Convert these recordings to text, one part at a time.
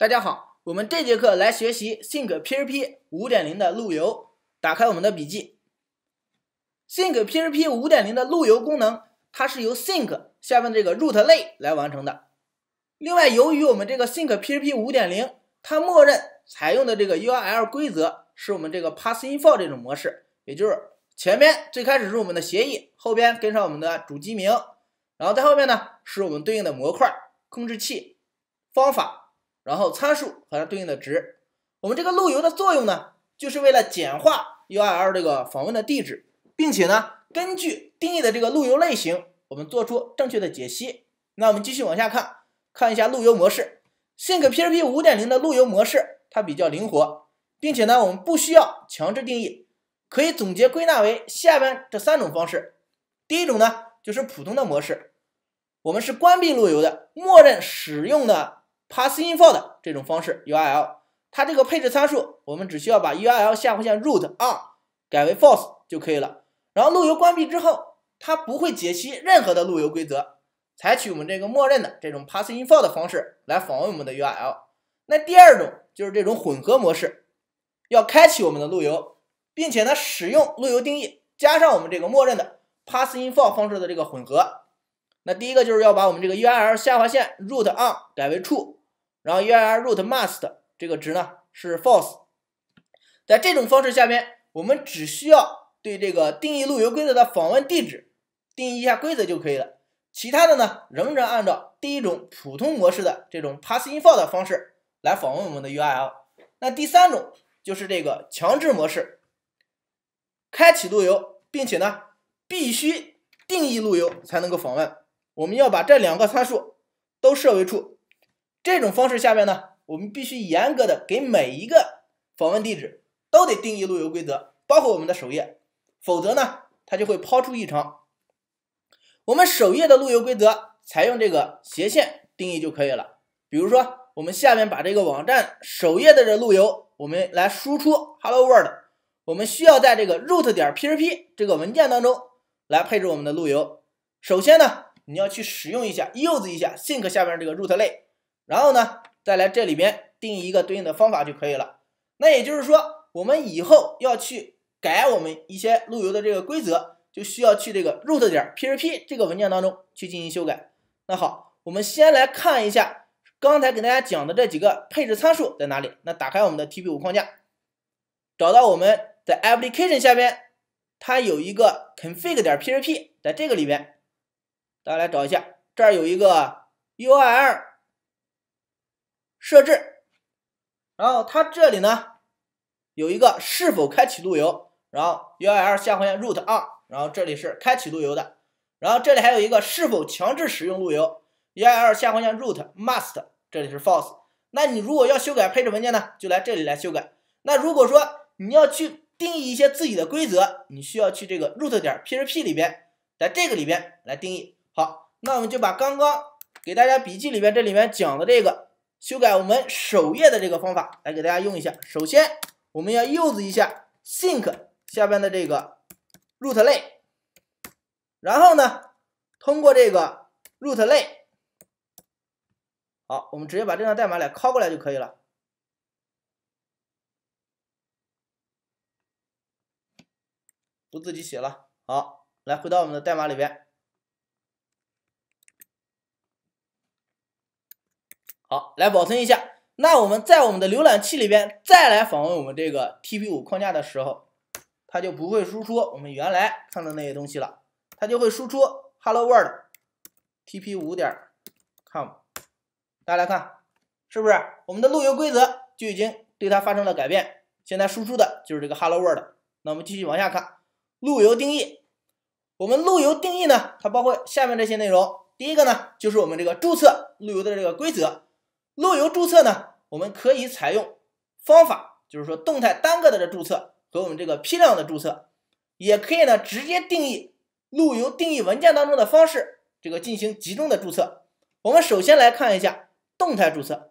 大家好，我们这节课来学习 SyncPHP 5.0的路由。打开我们的笔记，SyncPHP 5.0的路由功能，它是由 Think 下面这个 root 类来完成的。另外，由于我们这个 SyncPHP 5.0，它默认采用的这个 URL 规则是我们这个 PassInfo 这种模式，也就是前面最开始是我们的协议，后边跟上我们的主机名，然后在后面呢是我们对应的模块、控制器、方法，然后参数和它对应的值。我们这个路由的作用呢，就是为了简化 URL 这个访问的地址，并且呢根据定义的这个路由类型，我们做出正确的解析。那我们继续往下看。看一下路由模式，SyncPHP 5.0的路由模式它比较灵活，并且呢，我们不需要强制定义，可以总结归纳为下边这三种方式。第一种呢，就是普通的模式，我们是关闭路由的，默认使用的 PassInfo 的这种方式 URL，它这个配置参数我们只需要把 URL 下划线 root on 改为 false 就可以了。然后路由关闭之后，它不会解析任何的路由规则。采取我们这个默认的这种 PassInfo 的方式来访问我们的 URL。那第二种就是这种混合模式，要开启我们的路由，并且呢使用路由定义加上我们这个默认的 PassInfo 方式的这个混合。那第一个就是要把我们这个 URL 下划线 root on 改为 true，然后 U I R root must 这个值呢是 false。在这种方式下边，我们只需要对这个定义路由规则的访问地址定义一下规则就可以了。其他的呢，仍然按照第一种普通模式的这种 PassInfo 的方式来访问我们的 URL。那第三种就是这个强制模式，开启路由，并且呢必须定义路由才能够访问。我们要把这两个参数都设为 true。这种方式下面呢，我们必须严格的给每一个访问地址都得定义路由规则，包括我们的首页，否则呢它就会抛出异常。我们首页的路由规则采用这个斜线定义就可以了。比如说，我们下面把这个网站首页的这路由，我们来输出 Hello World，我们需要在这个 root 点 php 这个文件当中来配置我们的路由。首先呢，你要去使用一下 use 一下 sync 下面这个 root 类，然后呢，再来这里边定义一个对应的方法就可以了。那也就是说，我们以后要去改我们一些路由的这个规则。就需要去这个 root 点 php 这个文件当中去进行修改。那好，我们先来看一下刚才给大家讲的这几个配置参数在哪里。那打开我们的 TP5 框架，找到我们在 application 下边，它有一个 config 点 php，在这个里边，大家来找一下，这儿有一个 URL 设置，然后它这里呢有一个是否开启路由，然后 URL 下划线 root on。然后这里是开启路由的，然后这里还有一个是否强制使用路由，URL 下划线 root must，这里是 false。那你如果要修改配置文件呢，就来这里来修改。那如果说你要去定义一些自己的规则，你需要去这个 root 点 php 里边，在这个里边来定义。好，那我们就把刚刚给大家笔记里边这里面讲的这个修改我们首页的这个方法来给大家用一下。首先我们要 use 一下 sync 下边的这个。root 类，然后呢，通过这个 root 类，好，我们直接把这段代码来拷过来就可以了，不自己写了。好，来回到我们的代码里边，好，来保存一下。那我们在我们的浏览器里边再来访问我们这个 TP5 框架的时候。它就不会输出我们原来看的那些东西了，它就会输出 Hello World TP 五点 com。大家来看，是不是我们的路由规则就已经对它发生了改变？现在输出的就是这个 Hello World。那我们继续往下看，路由定义。我们路由定义呢，它包括下面这些内容。第一个呢，就是我们这个注册路由的这个规则。路由注册呢，我们可以采用方法，就是说动态单个的这注册。和我们这个批量的注册，也可以呢直接定义路由定义文件当中的方式，这个进行集中的注册。我们首先来看一下动态注册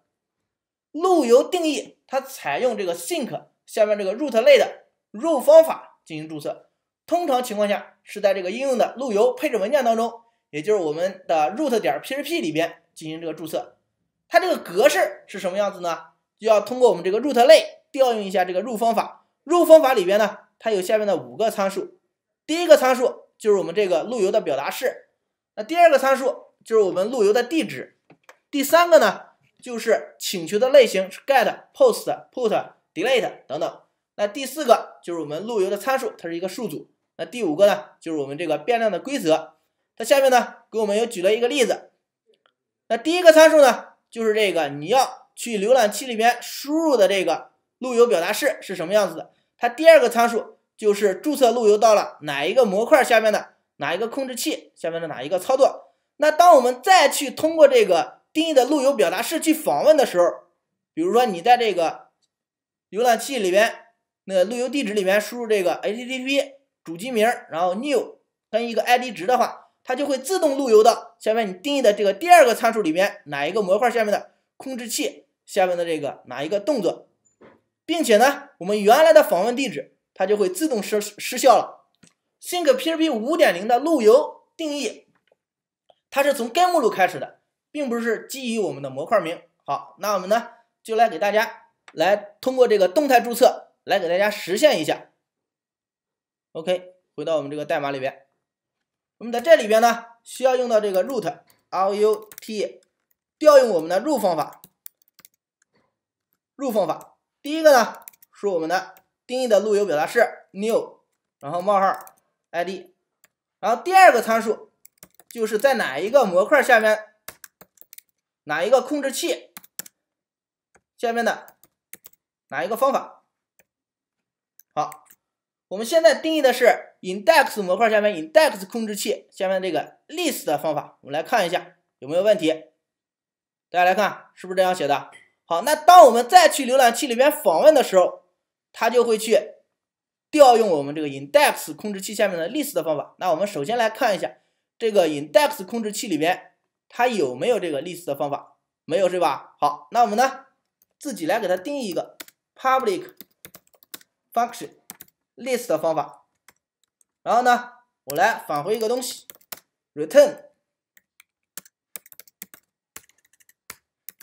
路由定义，它采用这个 sync 下面这个 root 类的 row 方法进行注册。通常情况下是在这个应用的路由配置文件当中，也就是我们的 root 点 php 里边进行这个注册。它这个格式是什么样子呢？就要通过我们这个 root 类调用一下这个 root 方法。root 方法里边呢，它有下面的五个参数。第一个参数就是我们这个路由的表达式，那第二个参数就是我们路由的地址。第三个呢，就是请求的类型是 get、post、put、delete 等等。那第四个就是我们路由的参数，它是一个数组。那第五个呢，就是我们这个变量的规则。它下面呢，给我们又举了一个例子。那第一个参数呢，就是这个你要去浏览器里边输入的这个路由表达式是什么样子的。它第二个参数就是注册路由到了哪一个模块下面的哪一个控制器下面的哪一个操作。那当我们再去通过这个定义的路由表达式去访问的时候，比如说你在这个浏览器里边那个路由地址里面输入这个 http 主机名，然后 new 跟一个 id 值的话。它就会自动路由到下面你定义的这个第二个参数里面哪一个模块下面的控制器下面的这个哪一个动作，并且呢，我们原来的访问地址它就会自动失失效了。SyncPHP 五点零的路由定义，它是从根目录开始的，并不是基于我们的模块名。好，那我们呢就来给大家来通过这个动态注册来给大家实现一下。OK，回到我们这个代码里边。我们在这里边呢，需要用到这个 root r u t 调用我们的入方法。入方法，第一个呢是我们的定义的路由表达式 new，然后冒号 id，然后第二个参数就是在哪一个模块下面，哪一个控制器下面的哪一个方法。好，我们现在定义的是。Index 模块下面 index 控制器下面这个 list 的方法，我们来看一下有没有问题。大家来看是不是这样写的？好，那当我们再去浏览器里边访问的时候，它就会去调用我们这个 index 控制器下面的 list 的方法。那我们首先来看一下这个 index 控制器里边它有没有这个 list 的方法？没有是吧？好，那我们呢自己来给它定义一个 public function list 的方法。然后呢，我来返回一个东西，return，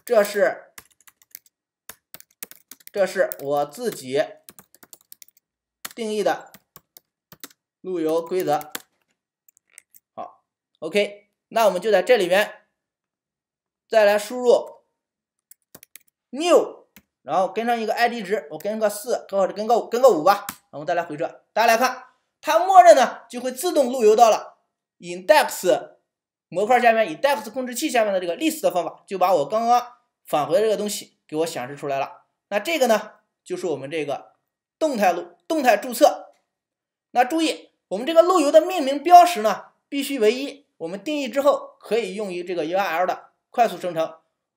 这是这是我自己定义的路由规则。好，OK，那我们就在这里面再来输入 new，然后跟上一个 ID 值，我跟个四，或者跟个跟个五吧，然后再来回车，大家来看。它默认呢就会自动路由到了 index 模块下面 index 控制器下面的这个 list 的方法，就把我刚刚返回的这个东西给我显示出来了。那这个呢就是我们这个动态路动态注册。那注意，我们这个路由的命名标识呢必须为一。我们定义之后可以用于这个 URL 的快速生成。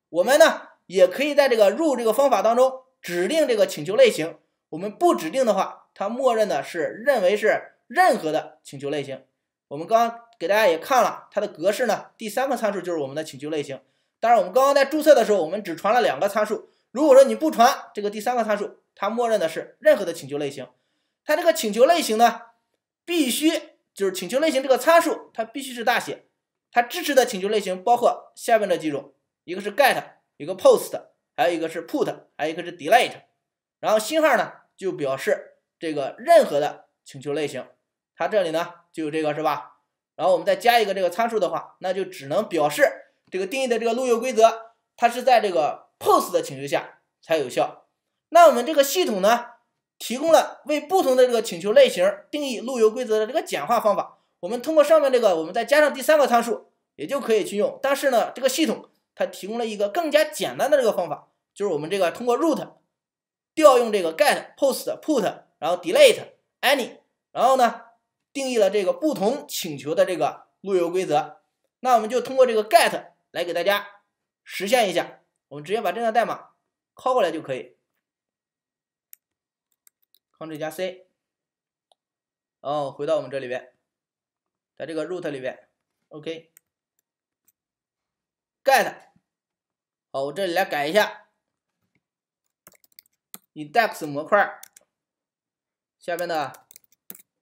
我们呢也可以在这个 rule 这个方法当中指定这个请求类型。我们不指定的话，它默认的是认为是。任何的请求类型，我们刚刚给大家也看了它的格式呢。第三个参数就是我们的请求类型。当然，我们刚刚在注册的时候，我们只传了两个参数。如果说你不传这个第三个参数，它默认的是任何的请求类型。它这个请求类型呢，必须就是请求类型这个参数，它必须是大写。它支持的请求类型包括下面的几种：一个是 get，一个 post，还有一个是 put，还有一个是 delete。然后星号呢，就表示这个任何的请求类型。它这里呢就有这个是吧？然后我们再加一个这个参数的话，那就只能表示这个定义的这个路由规则，它是在这个 post 的请求下才有效。那我们这个系统呢，提供了为不同的这个请求类型定义路由规则的这个简化方法。我们通过上面这个，我们再加上第三个参数，也就可以去用。但是呢，这个系统它提供了一个更加简单的这个方法，就是我们这个通过 root 调用这个 get、post、put，然后 delete、any，然后呢。定义了这个不同请求的这个路由规则，那我们就通过这个 get 来给大家实现一下。我们直接把这段代码拷过来就可以，Ctrl 加 C，然后回到我们这里边，在这个 root 里边，OK，get，好，我这里来改一下。，index 模块下边的。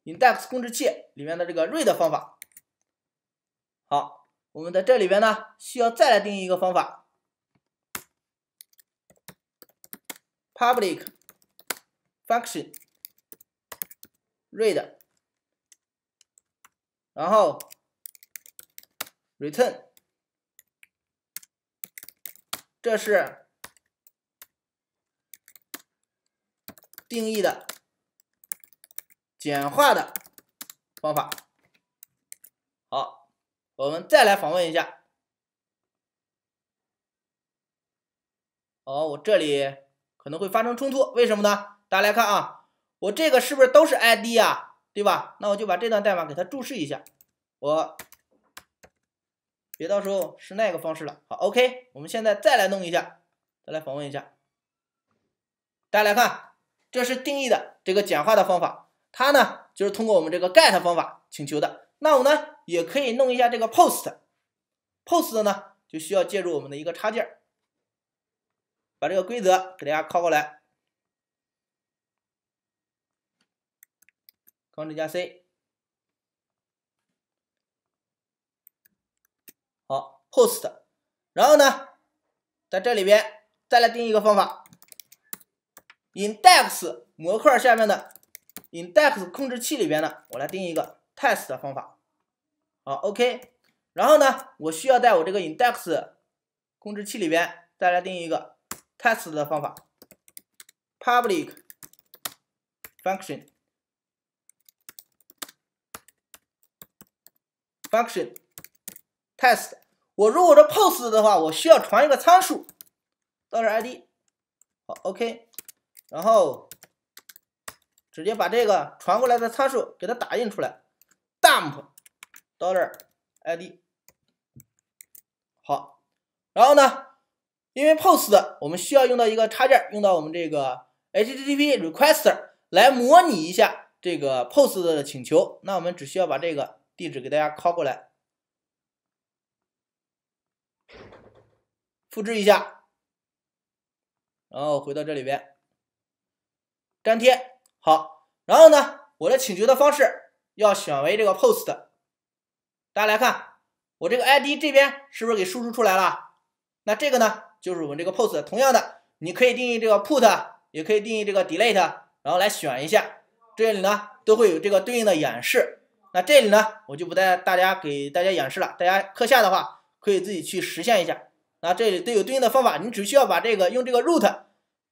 index 控制器里面的这个 read 方法，好，我们在这里边呢需要再来定义一个方法，public function read，然后 return，这是定义的简化的方法。好，我们再来访问一下。哦，我这里可能会发生冲突，为什么呢？大家来看啊，我这个是不是都是 ID 呀？对吧？那我就把这段代码给它注释一下，我别到时候是那个方式了。好，OK，我们现在再来弄一下，再来访问一下。大家来看，这是定义的这个简化的方法，它呢就是通过我们这个 get 方法请求的。那我呢也可以弄一下这个 post，post 呢就需要借助我们的一个插件。把这个规则给大家拷过来，Ctrl 加 C，好，post，然后呢，在这里边再来定义一个方法，index 模块下面的 index 控制器里边呢，我来定一个 test 的方法，好，OK，然后呢，我需要在我这个 index 控制器里边再来定一个。test 的方法，public function function test。我如果说 post 的话，我需要传一个参数，到这 id，好 OK，然后直接把这个传过来的参数给它打印出来，dump dollar id 好，然后呢？因为 post 我们需要用到一个插件，用到我们这个 HTTP requester 来模拟一下这个 post 的请求。那我们只需要把这个地址给大家拷过来，复制一下，然后回到这里边粘贴。好，然后呢，我的请求的方式要选为这个 post。大家来看，我这个 ID 这边是不是给输出出来了？那这个呢？就是我们这个 post，同样的，你可以定义这个 put，也可以定义这个 delete，然后来选一下，这里呢都会有这个对应的演示。那这里呢，我就不带大家给大家演示了，大家课下的话可以自己去实现一下。那这里都有对应的方法，你只需要把这个用这个 root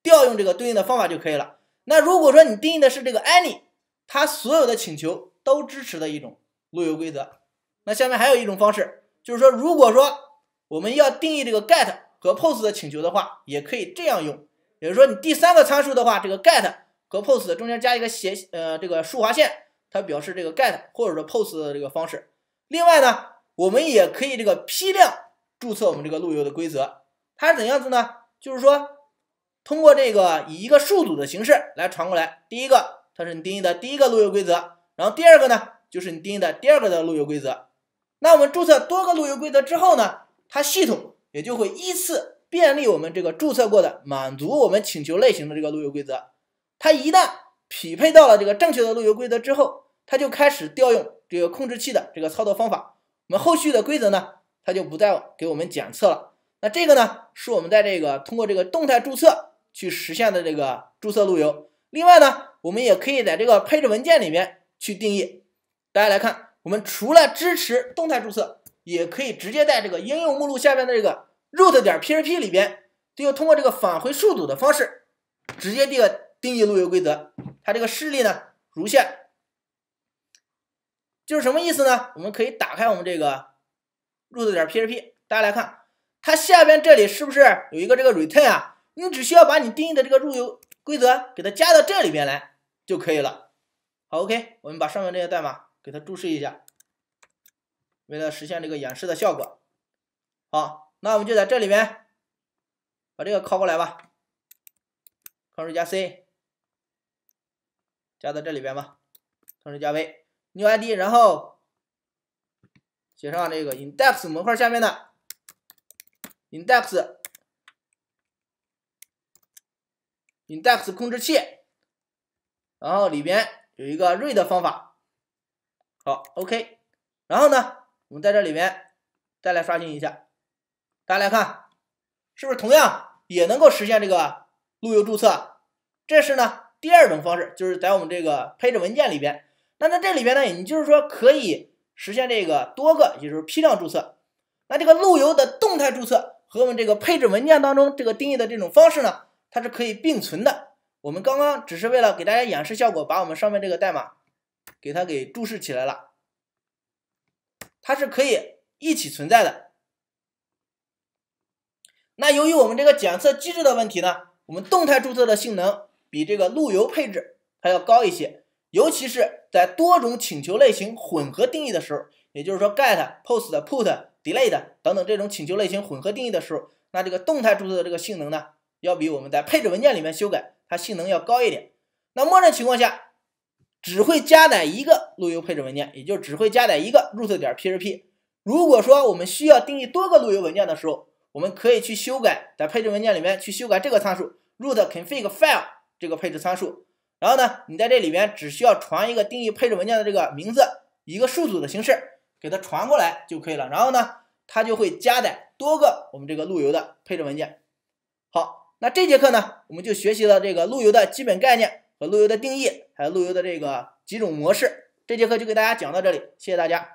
调用这个对应的方法就可以了。那如果说你定义的是这个 any，它所有的请求都支持的一种路由规则。那下面还有一种方式，就是说，如果说我们要定义这个 get。和 post 的请求的话，也可以这样用，也就是说，你第三个参数的话，这个 get 和 post 中间加一个斜呃这个竖划线，它表示这个 get 或者说 post 的这个方式。另外呢，我们也可以这个批量注册我们这个路由的规则，它是怎样子呢？就是说，通过这个以一个数组的形式来传过来。第一个，它是你定义的第一个路由规则，然后第二个呢，就是你定义的第二个的路由规则。那我们注册多个路由规则之后呢，它系统。也就会依次便利我们这个注册过的满足我们请求类型的这个路由规则。它一旦匹配到了这个正确的路由规则之后，它就开始调用这个控制器的这个操作方法。我们后续的规则呢，它就不再给我们检测了。那这个呢，是我们在这个通过这个动态注册去实现的这个注册路由。另外呢，我们也可以在这个配置文件里面去定义。大家来看，我们除了支持动态注册。也可以直接在这个应用目录下面的这个 root 点 php 里边，就通过这个返回数组的方式，直接这个定义路由规则。它这个示例呢如下，就是什么意思呢？我们可以打开我们这个 root 点 php，大家来看，它下边这里是不是有一个这个 return 啊？你只需要把你定义的这个路由规则给它加到这里边来就可以了。好，OK，我们把上面这些代码给它注释一下。为了实现这个演示的效果，好，那我们就在这里面把这个拷过来吧，Ctrl 加 C，加到这里边吧，Ctrl 加 V，New ID，然后写上这个 index 模块下面的 index index 控制器，然后里边有一个 read 方法，好，OK，然后呢？我们在这里面再来刷新一下，大家来看，是不是同样也能够实现这个路由注册？这是呢第二种方式，就是在我们这个配置文件里边。那在这里边呢，你就是说可以实现这个多个，也就是批量注册。那这个路由的动态注册和我们这个配置文件当中这个定义的这种方式呢，它是可以并存的。我们刚刚只是为了给大家演示效果，把我们上面这个代码给它给注释起来了。它是可以一起存在的。那由于我们这个检测机制的问题呢，我们动态注册的性能比这个路由配置还要高一些，尤其是在多种请求类型混合定义的时候，也就是说 get、post、put、delete 等等这种请求类型混合定义的时候，那这个动态注册的这个性能呢，要比我们在配置文件里面修改它性能要高一点。那默认情况下。只会加载一个路由配置文件，也就只会加载一个 root 点 php。如果说我们需要定义多个路由文件的时候，我们可以去修改在配置文件里面去修改这个参数 root config file 这个配置参数。然后呢，你在这里边只需要传一个定义配置文件的这个名字，一个数组的形式给它传过来就可以了。然后呢，它就会加载多个我们这个路由的配置文件。好，那这节课呢，我们就学习了这个路由的基本概念。和路由的定义，还有路由的这个几种模式，这节课就给大家讲到这里，谢谢大家。